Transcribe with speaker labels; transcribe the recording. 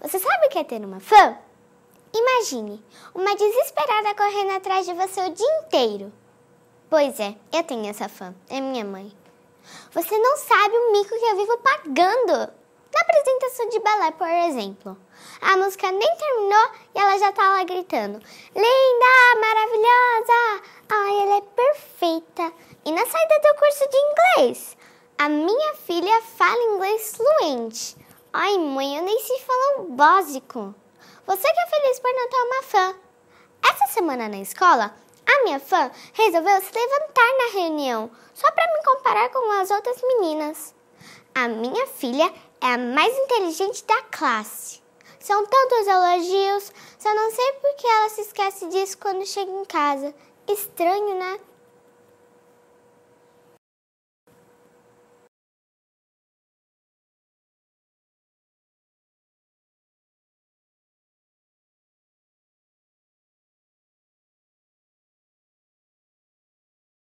Speaker 1: Você sabe o que é ter uma fã? Imagine uma desesperada correndo atrás de você o dia inteiro. Pois é, eu tenho essa fã, é minha mãe. Você não sabe o mico que eu vivo pagando. Na apresentação de balé, por exemplo. A música nem terminou e ela já tá lá gritando: Linda, maravilhosa! Ai, ela é perfeita! E na saída do curso de inglês, a minha filha fala inglês fluente. Ai, mãe, eu nem sei falar o básico. Você que é feliz por não ter uma fã. Essa semana na escola, a minha fã resolveu se levantar na reunião só para me comparar com as outras meninas. A minha filha é a mais inteligente da classe. São tantos elogios, só não sei por que ela se esquece disso quando chega em casa. Estranho, né?